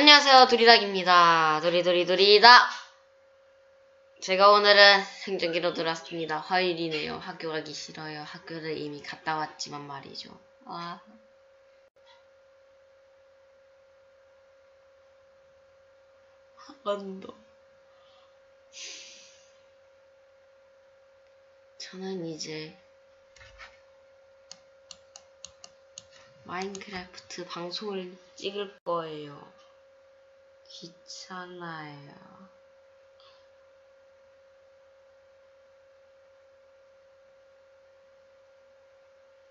안녕하세요 두리닥입니다. 두리두리두리닥 제가 오늘은 생존기로 들어왔습니다. 화요일이네요. 학교 가기 싫어요. 학교를 이미 갔다 왔지만 말이죠. 아. 한번더 저는 이제 마인크래프트 방송을 찍을 거예요. 귀찮아요.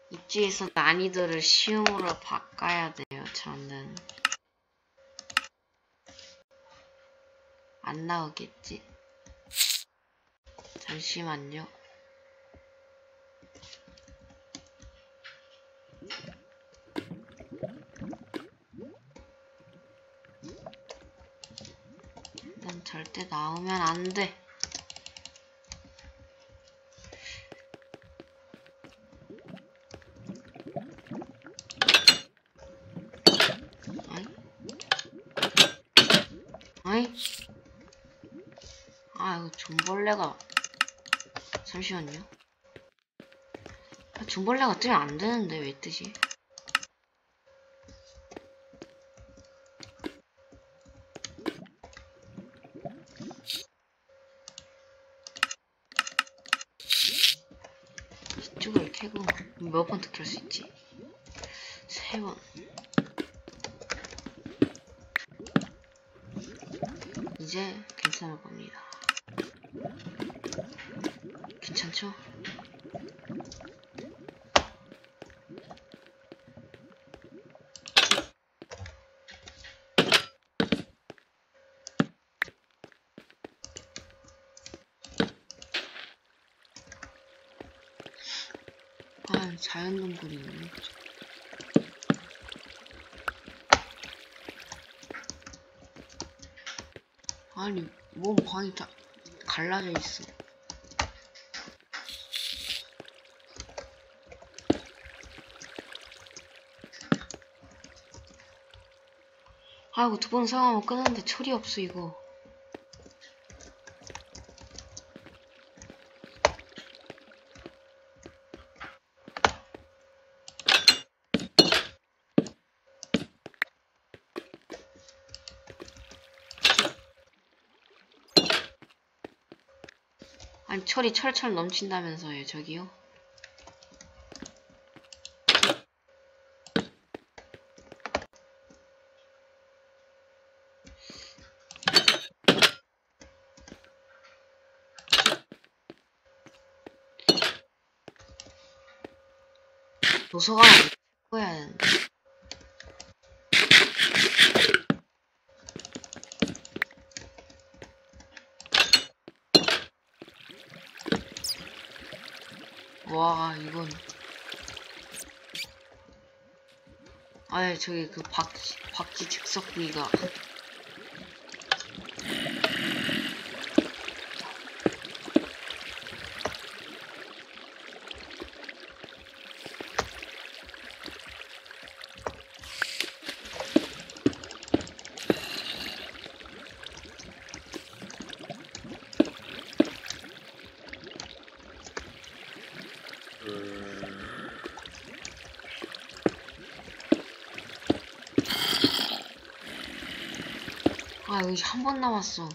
입지에서 난이도를 쉬움으로 바꿔야 돼요, 저는. 안 나오겠지? 잠시만요. 난 절대 나오면 안 돼. 아이? 아, 이거 존벌레가. 잠시만요. 아, 존벌레가 뜨면 안 되는데, 왜 뜨지? 이쪽을 캐고 켤수 있지? 세 번. 이제 괜찮을 겁니다. 괜찮죠? 아, 자연 동굴이 있네. 아니, 뭔 방이 다 갈라져 있어. 아이고, 두번 상하면 끄는데 철이 없어, 이거. 아니 철이 철철 넘친다면서요 저기요? 도서관에 거야 되는데 와 이건. 아예 저기 그 박쥐 박쥐 즉석 부위가 아 여기 한번 남았어.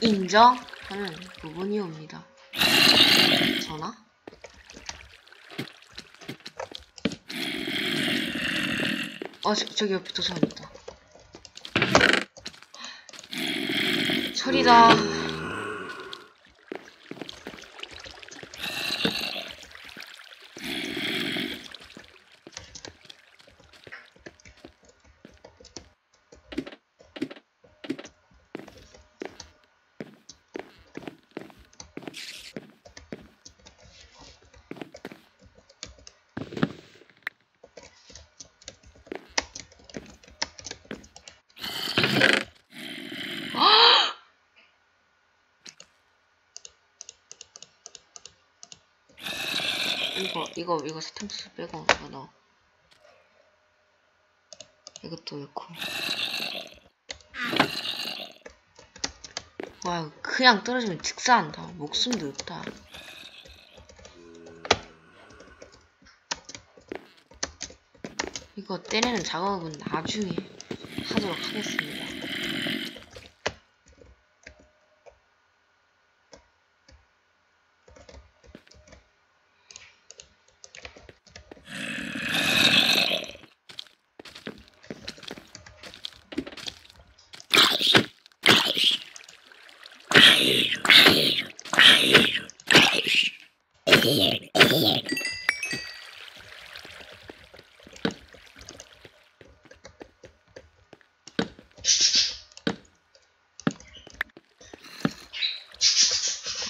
인정 하는 부분이 옵니다. 전화? 어 저, 저기 옆에 도서관 있다 철이다 이거 이거 사탕수수 빼고 이거 넣어 이것도 넣고. 와 그냥 떨어지면 즉사한다. 목숨도 없다. 이거 떼내는 작업은 나중에 하도록 하겠습니다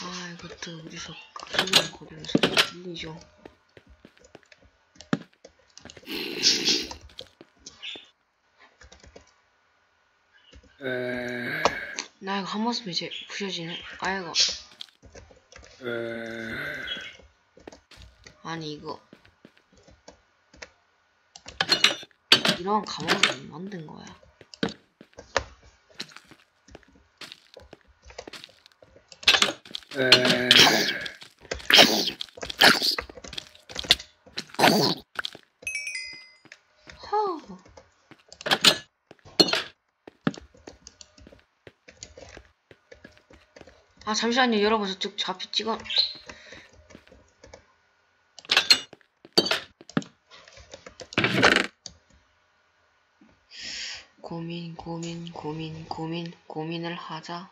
아 이것도 어디서 그냥 거리는 소리 들리죠 에, 쓰면 이제 부셔지네. 아이고. 에, 아니 이거. 이런 감옥을 왜 만든 거야? 에, 허우 아 잠시만요 여러분 저쪽 좌표 찍어 고민 고민 고민 고민 고민을 하자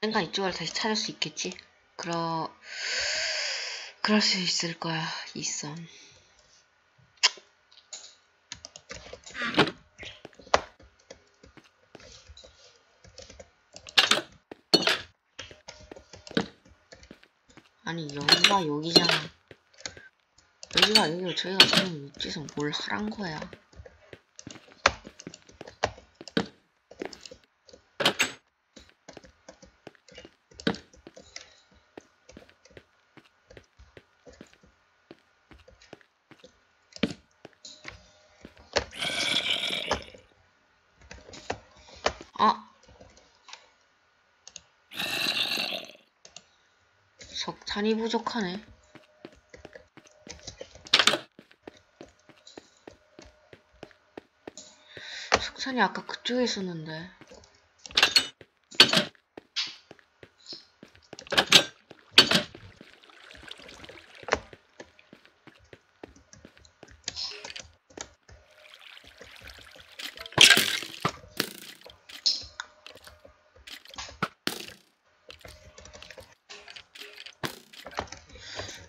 언젠가 이쪽을 다시 찾을 수 있겠지? 그러... 그럴 수 있을 거야, 이선. 아니, 여기가 여기잖아. 여기가 여기고 저희가 지금 위치에서 뭘 하란 거야. 아! 석탄이 부족하네. 석탄이 아까 그쪽에 있었는데.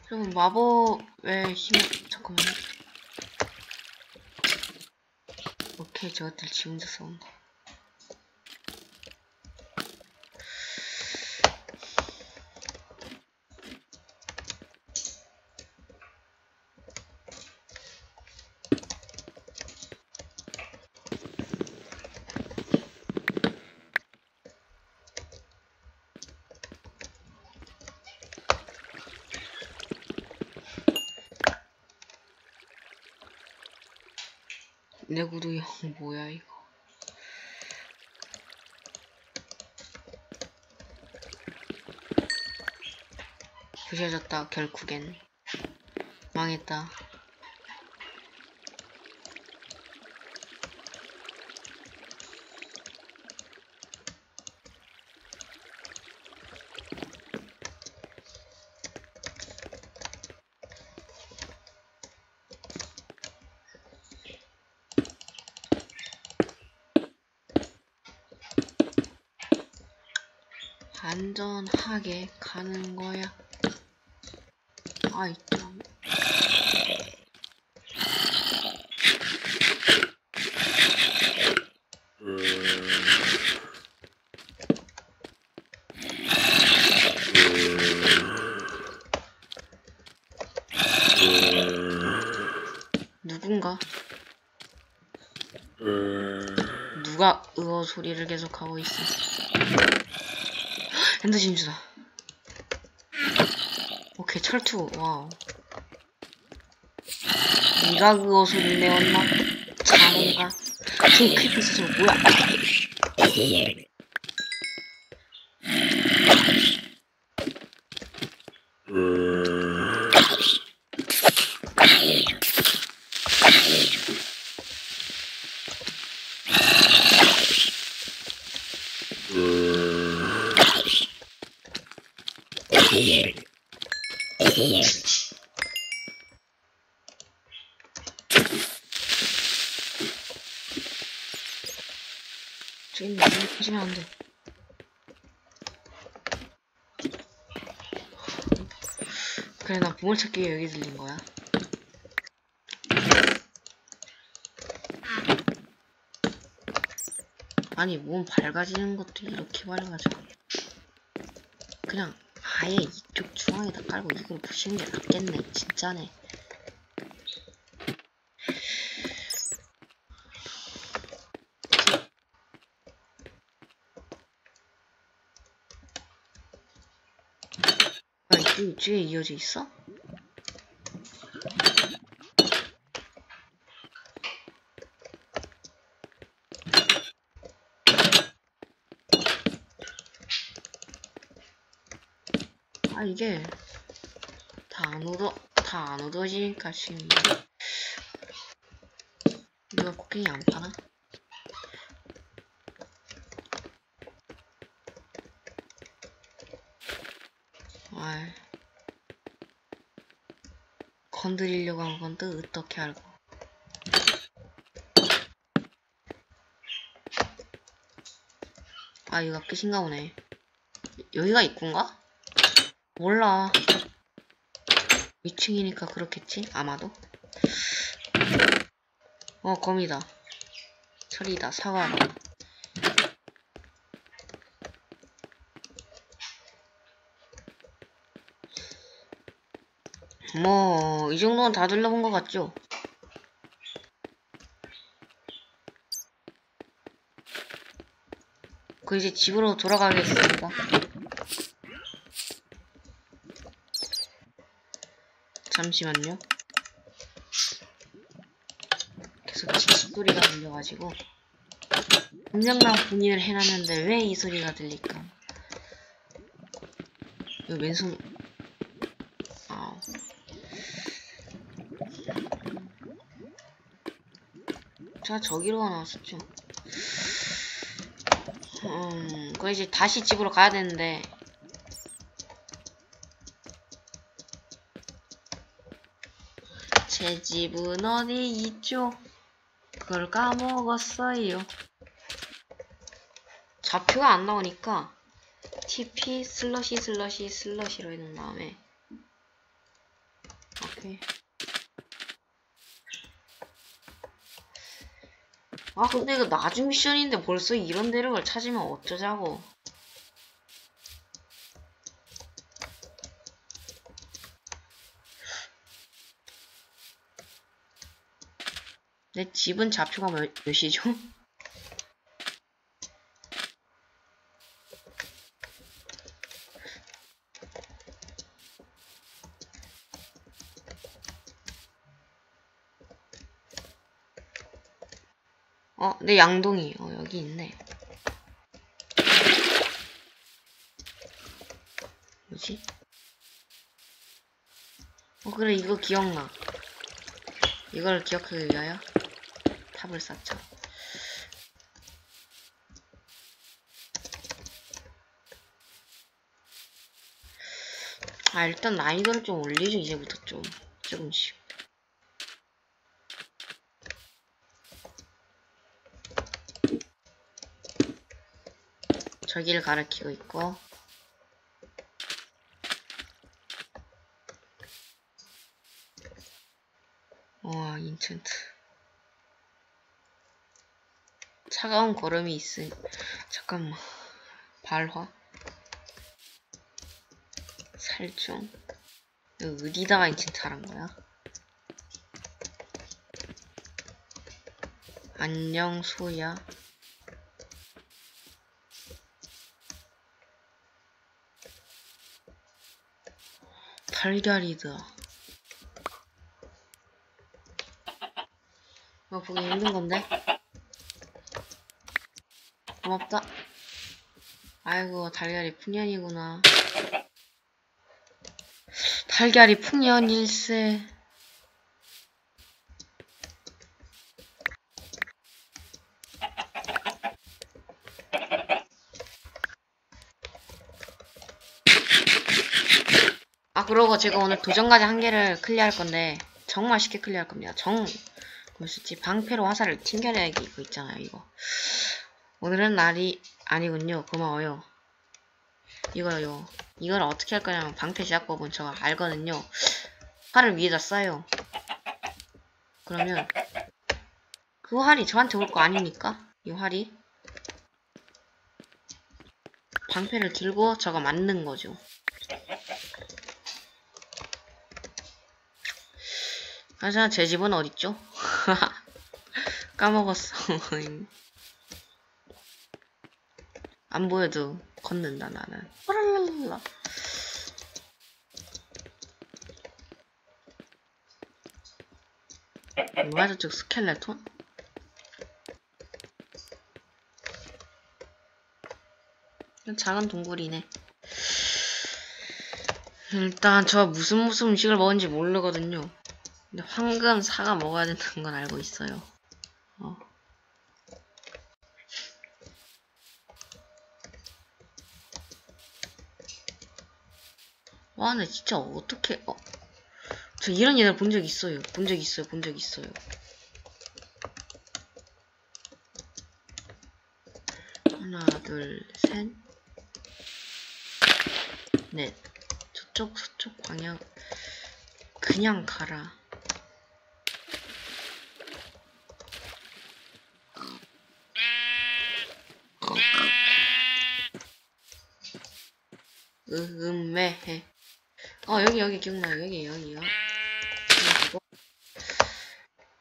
그럼 마법의 힘 잠깐만요. 오케이 저것들 지 혼자 싸운다. 내 구두 형 뭐야 이거? 부셔졌다 결국엔 망했다. 안전하게 가는 거야. 아이 좀. 누군가 에, 누가 또 소리를 계속하고 있어. 엔더 진주다. 오케이, 철투. 와우. 네가 소리 내었나? 자네가. 저 크리퍼스 저거 뭐야? 저기 있네. 여기 보시면 안 돼. 그래, 나 보물찾기 왜 여기 들린 거야? 아니, 몸 밝아지는 것도 이렇게 밝아져. 그냥 아예 이쪽 중앙에다 깔고 이걸 부시는 게 낫겠네. 진짜네. 아, 이게 뒤에 이어져 있어? 아, 이게 다 안 얻어, 다 안 얻어지니까 지금 누가 곡괭이 안 파나? 아 건드리려고 한건또 어떻게 알고? 아 여기가 끝인가 보네. 여기가 입구인가? 몰라. 위층이니까 그렇겠지? 아마도? 어 거미다. 철이다 사과다 뭐, 이 정도는 다 둘러본 것 같죠? 그 이제 집으로 돌아가겠습니다. 잠시만요. 계속 지식 소리가 들려가지고 엄청난 분위기를 해놨는데 왜 이 소리가 들릴까? 이 왼손 아우 제가 저기로 나왔었죠. 음, 그 이제 다시 집으로 가야 되는데 제 집은 어디 있죠? 그걸 까먹었어요. 좌표가 안 나오니까 TP 슬러시 슬러시 슬러시로 해놓은 다음에 오케이. 아 근데 이거 나중 미션인데 벌써 이런 대륙을 찾으면 어쩌자고 내 집은 좌표가 몇, 몇이죠? 어, 내 양동이. 어, 여기 있네. 뭐지? 어, 그래, 이거 기억나. 이걸 기억하기 위하여 탑을 쌓자. 아, 일단 난이도를 좀 올리죠, 이제부터 좀. 조금씩. 저기를 가리키고 있고. 와 인챈트. 차가운 걸음이 있으 잠깐만. 발화? 살충? 어디다가 인챈트 하란 거야? 안녕 소야 달걀이다. 이거 보기 힘든 건데? 고맙다. 아이고, 달걀이 풍년이구나. 달걀이 풍년 일세. 아, 그러고 제가 오늘 도전과제 한 개를 클리어할 건데, 정말 쉽게 클리어할 겁니다. 정, 뭐였지? 방패로 화살을 튕겨내기, 이거 있잖아요, 이거. 오늘은 날이 아니군요. 고마워요. 이거요. 이걸 어떻게 할 거냐면, 방패 제작법은 제가 알거든요. 활을 위에다 쏴요. 그러면, 그 활이 저한테 올 거 아닙니까? 이 활이. 방패를 들고 저가 맞는 거죠. 하지만 제 집은 어딨죠? 까먹었어. 안 보여도 걷는다 나는. 호랄랄라. 뭐야 저쪽 스켈레톤? 작은 동굴이네. 일단 저 무슨 무슨 음식을 먹은지 모르거든요. 근데 황금 사과 먹어야 된다는 건 알고 있어요. 어. 와, 나 진짜 어떻게 어. 저 이런 얘들 본 적 있어요. 본 적 있어요. 본 적 있어요. 하나, 둘, 셋, 넷. 저쪽, 저쪽 방향. 그냥 가라. 음매해. 어 여기 여기 기억나요 여기 여기요. 그리고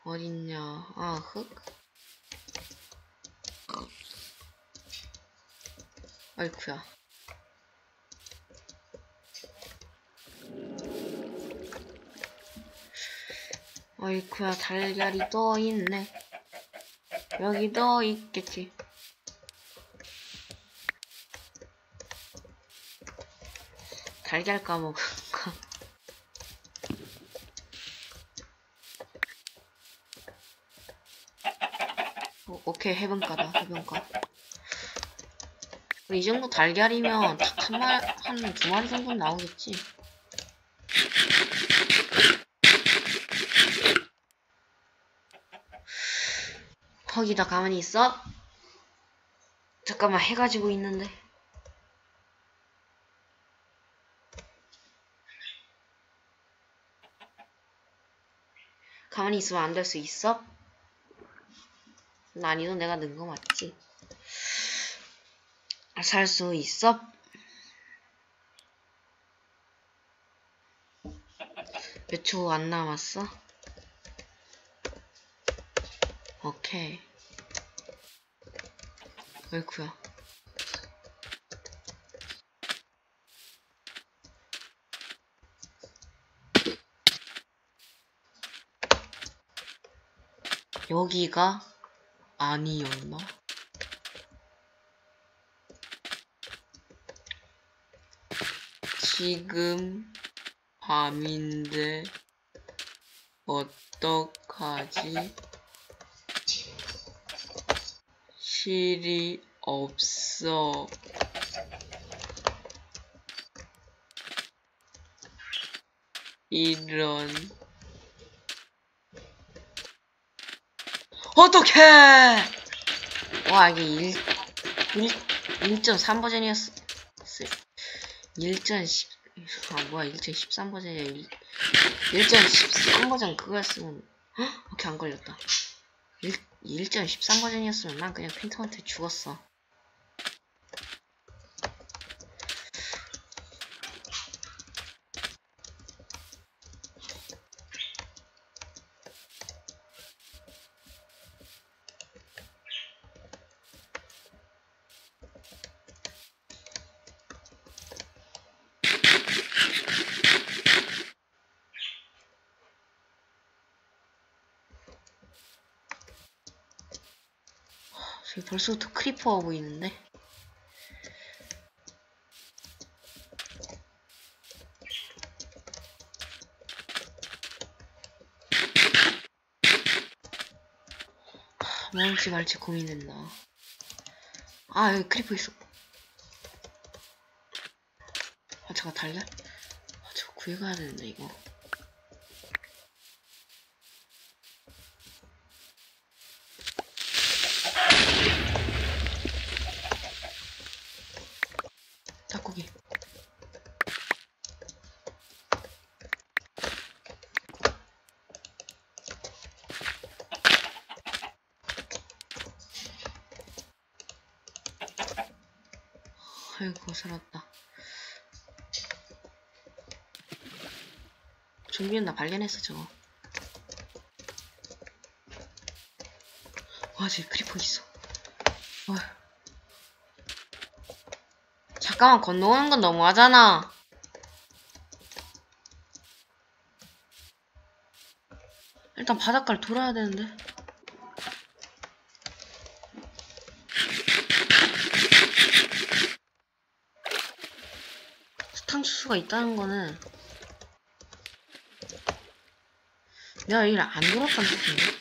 어딨냐? 아 흙. 아이쿠야. 어이쿠야 달걀이 또 있네 여기도 있겠지 달걀 까먹은가 어, 오케이 해변가다 해변가 이 정도 달걀이면 닭한 두 마리 정도 는 나오겠지 거기다 가만히 있어. 잠깐만 해가지고 있는데. 가만히 있으면 안 될 수 있어? 난이도 내가 넣은 거 맞지? 살 수 있어? 몇 초 안 남았어? 오케이. 어이쿠야. 여기가 아니었나? 지금 밤인데 어떡하지? 실이 없어. 이런. 어떡해! 와, 이게 1, 1, 1.3 버전이었어. 1.10, 아, 뭐야, 1.13 버전이야. 1.13 버전 그거였으면, 헉, 오케이, 안 걸렸다. 1, 1.13 버전이었으면 난 그냥 팬텀한테 죽었어. 벌써부터 creeper가 보이는데? 하, 먹을지 말지 고민된다. 아, 여기 creeper 있어. 아, 저거 달걀? 아, 저거 구해가야 되는데, 이거. 닭고기. 아이고 살았다. 좀비는 나 발견했어 저거. 와 저기 크리퍼 있어. 와. 잠깐만 건너오는 건 너무하잖아. 일단 바닷가를 돌아야 되는데. 스탕 수수가 있다는 거는 내가 여기를 안 돌았다는 뜻인데?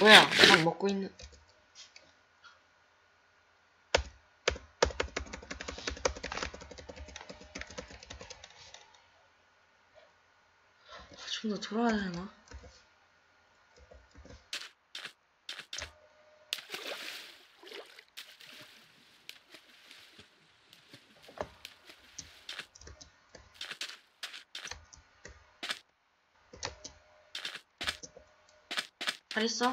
뭐야? 막 먹고 있는. 좀 더 돌아야 되나? 잘 있어?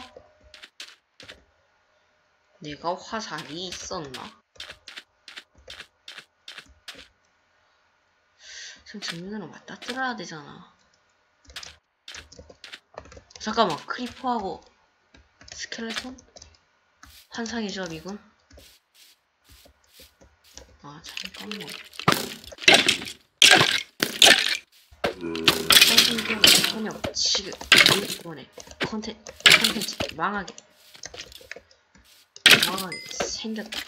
내가 화살이 있었나? 지금 정면으로 맞닥뜨려야 되잖아. 잠깐만, 크리퍼하고 스켈레톤? 환상의 조합이군. 아, 잠깐만. 선생님은 전혀 지금 이번에 컨텐, 컨텐츠 망하게 망하게 생겼다.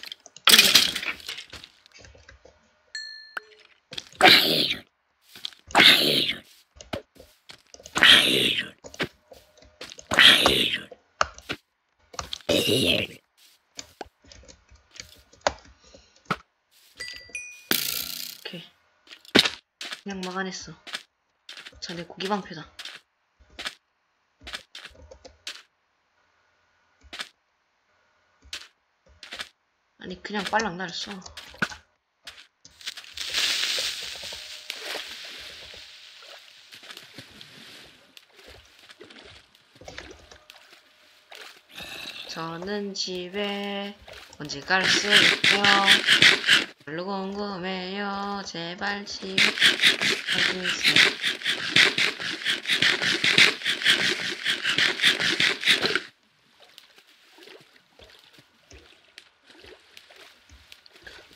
오케이. 그냥 막아냈어. 자, 내 고기 방패다. 아니, 그냥 빨랑 날 쏴. 저는 집에 언제 갈 수 있죠? 별로 궁금해요. 제발 집에 가주세요.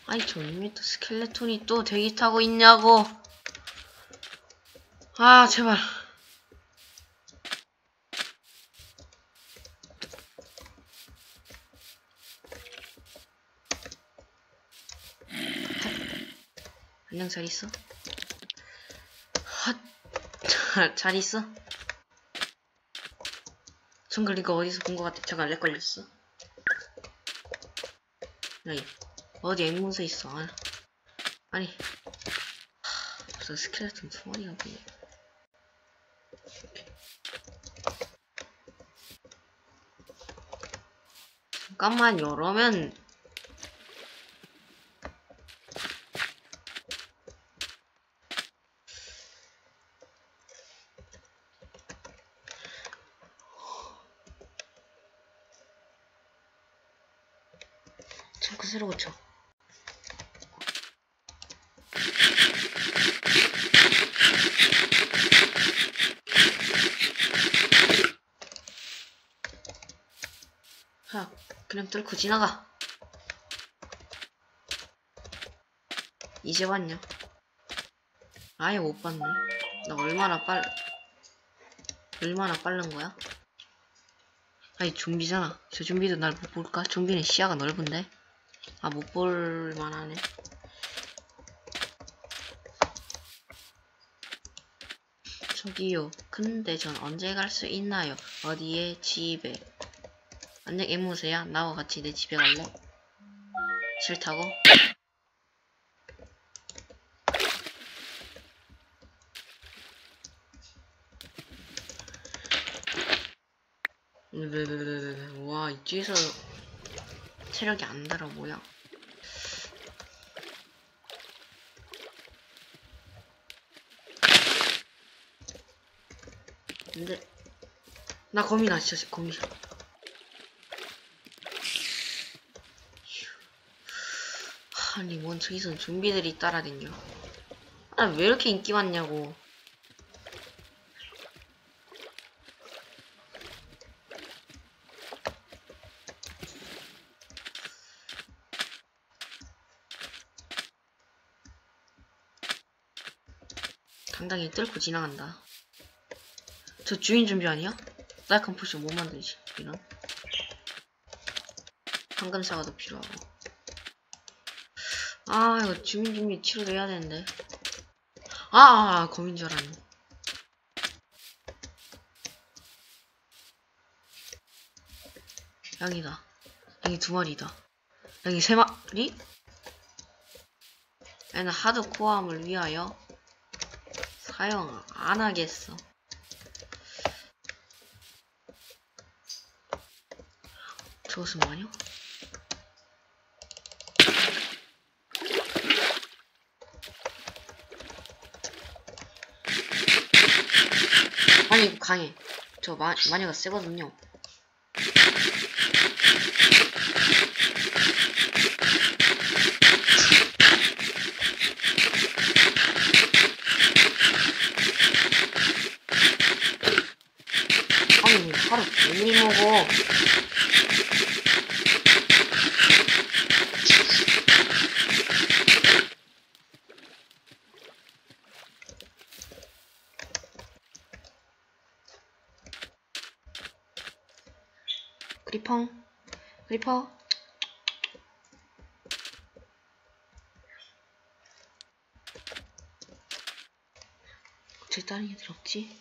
아이 저님이 또 스켈레톤이 또 대기 타고 있냐고 아 제발 안녕 잘 있어. 핫. 잘 있어. 정글 이거 어디서 본 것 같아. 잠깐 lag 걸렸어. 여기. 어디 앵무새 있어? 아, 아니. 하, 무슨 스켈레톤 두 마리가 보이네. 잠깐만 이러면 그냥 뚫고 지나가. 이제 왔냐? 아예 못 봤네. 나 얼마나 빨, 얼마나 빠른 거야? 아니, 좀비잖아. 저 좀비도 날 못 볼까? 좀비는 시야가 넓은데? 아, 못 볼만 하네. 저기요. 근데 전 언제 갈 수 있나요? 어디에? 집에. 안녕, 앵무새야. 나와 같이 내 집에 갈래? 싫다고? 와, 이쪽에서 체력이 안 달아, 뭐야. 근데, 나 거미 나, 진짜 거미. 아니, 뭔 저기서 좀비들이 따라다녀. 아, 왜 이렇게 인기 많냐고. 당당히 뚫고 지나간다. 저 주민 좀비 아니야? 나약한 potion 못 만들지, 이런. 황금 사과도 필요하고. 아, 이거 주민 좀비 치료도 해야 되는데. 아, 아, 아 거민 줄 알았네. 양이다. 양이 두 마리다. 양이 세 마리? 얘는 하드코어함을 위하여 사용 안 하겠어. 저것은 뭐냐? 아니 강해. 저 마, 마녀가 세거든요. 아니 왜 하루 종일 먹어. 그리펑 그리퍼 제 다른 애들 없지?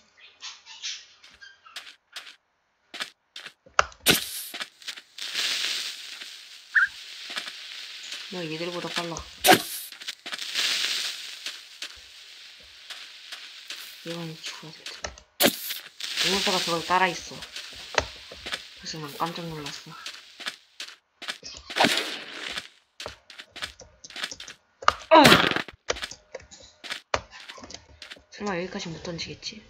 나 얘들보다 빨라 얘가 죽어야 될 텐데 앵무새가 저걸 따라 있어 그래서 난 깜짝 놀랐어. 어! 설마 여기까지 못 던지겠지?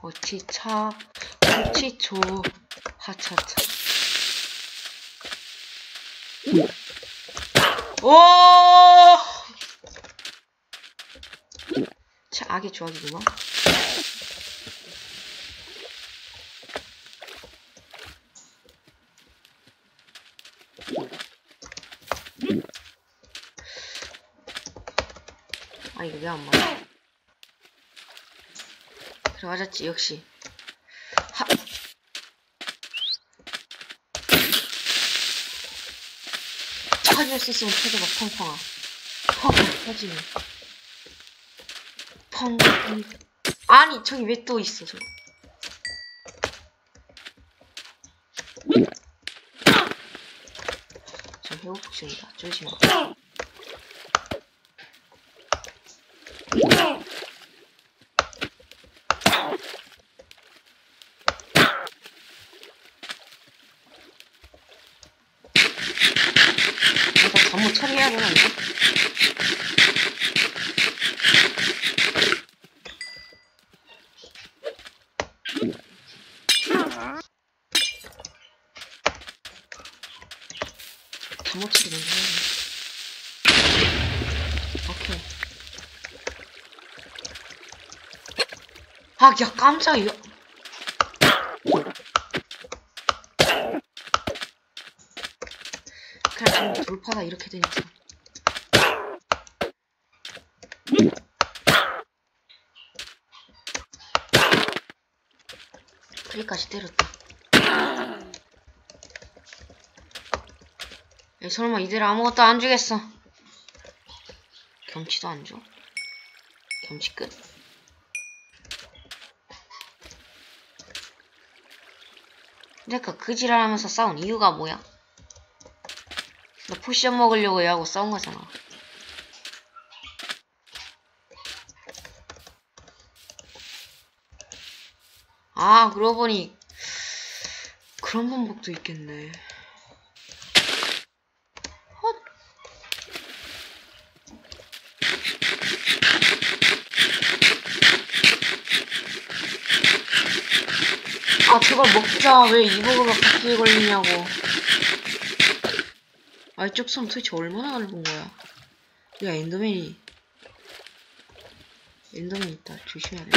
어치차, 어치초, 하차차. 오! 차 악의 조합이구만. 아 이거 왜 안 맞아? 그래 맞았지 역시. 하. 터질 수 있으면 터져봐 펑펑아 펑펑 터지네 펑 아니 저기 왜 또 있어 저거 저 회복복싱이다 조심해 일단 전부 처리해야 되나 이거? 전부 처리 먼저 해야 돼. 오케이. 아, 야, 깜짝이야. 그냥 좀 돌파다 이렇게 되니까. 크리까지 때렸다. 야, 설마 이대로 아무것도 안 주겠어. 경치도 안 줘? 경치 끝? 내가 그 지랄하면서 싸운 이유가 뭐야? 나 potion 먹으려고 얘하고 싸운 거잖아. 아, 그러고 보니 그런 방법도 있겠네. 헛. 아, 제발 먹자. 왜 이버그가 갑자기 걸리냐고. 아, 이쪽 섬 도대체 얼마나 넓은 거야? 야, 엔더맨이. 엔더맨 있다. 조심해야 돼.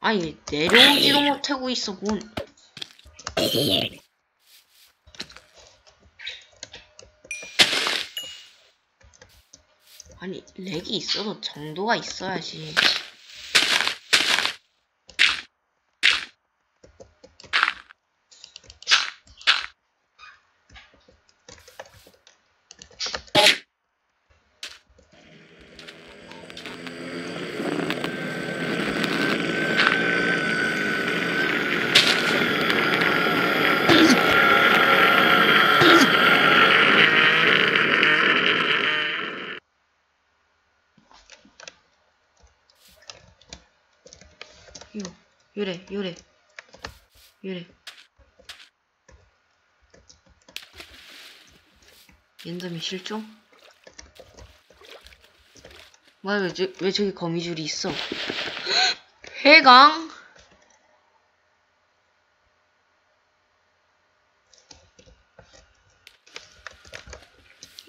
아니, 내려오지도 못하고 있어, 뭔. 아니, 렉이 있어도 정도가 있어야지. 이거, 요래, 요래. 요래. 엔더맨 실종? 뭐야, 왜, 저, 왜 저기 거미줄이 있어? 해강?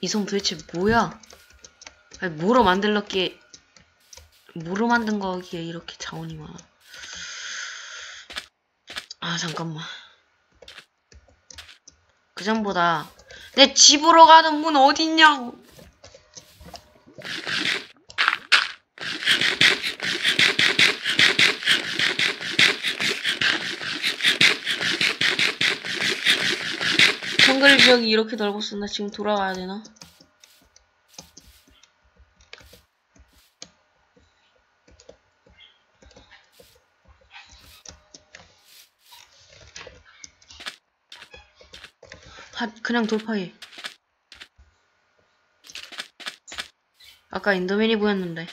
이섬 도대체 뭐야? 아니, 뭐로 만들었기에, 뭐로 만든 거기에 이렇게 자원이 많아. 아, 잠깐만. 그 전보다, 내 집으로 가는 문 어딨냐고! 정글 지역이 이렇게 넓었어. 나 지금 돌아가야 되나? 하, 그냥 돌파해. 아까 인더맨이 보였는데.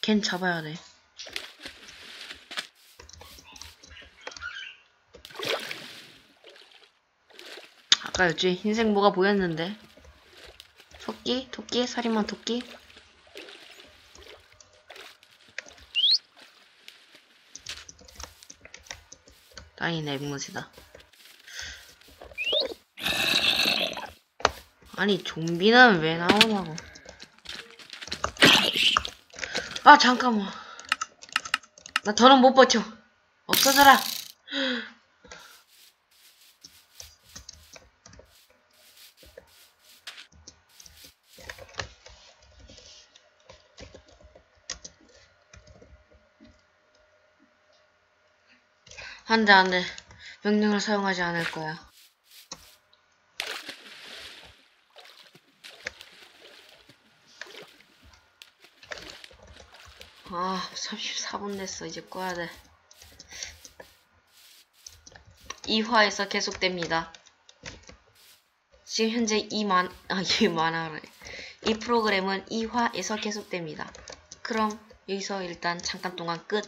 걘 잡아야 돼. 아까 여기 흰색 뭐가 보였는데. 토끼? 토끼? 살인마 토끼? 아니네, 앵무새다. 아니 좀비는 왜 나오냐고. 아 잠깐만. 나 더는 못 버텨. 없어져라. 안돼 안돼 명령을 사용하지 않을 거야 아, 34분 됐어. 이제 꺼야 돼. 2화에서 계속됩니다. 지금 현재 이 만, 아, 이 만화래. 이 프로그램은 2화에서 계속됩니다. 그럼 여기서 일단 잠깐 동안 끝.